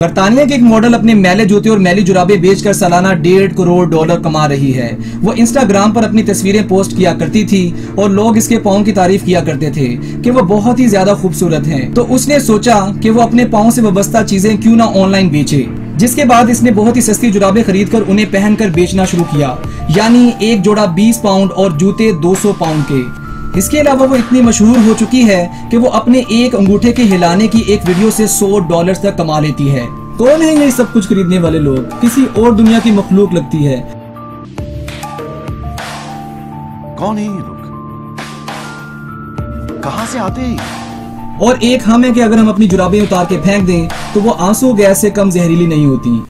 बर्तानिया के एक मॉडल अपने मैले जूते और मैली जुराबे बेचकर सालाना डेढ़ करोड़ डॉलर कमा रही है। वो इंस्टाग्राम पर अपनी तस्वीरें पोस्ट किया करती थी और लोग इसके पाँव की तारीफ़ किया करते थे कि वो बहुत ही ज़्यादा खूबसूरत हैं। तो उसने सोचा कि वो अपने पाँव से वाबस्ता चीज़ें क्यों ना ऑनलाइन बेचे। जिसके बाद इसने बहुत ही सस्ती जुराबे खरीद कर उन्हें पहनकर बेचना शुरू किया। यानी एक जोड़ा बीस पाउंड और जूते दो सौ पाउंड के। इसके अलावा वो इतनी मशहूर हो चुकी है कि वो अपने एक अंगूठे के हिलाने की एक वीडियो से 100 डॉलर्स तक कमा लेती है। कौन है ये सब कुछ खरीदने वाले लोग? किसी और दुनिया की मखलूक लगती है। कौन है ये लोग? कहाँ से आते हैं और एक हम है कि अगर हम अपनी जुराबें उतार के फेंक दें तो वो आँसू गैस से कम जहरीली नहीं होती।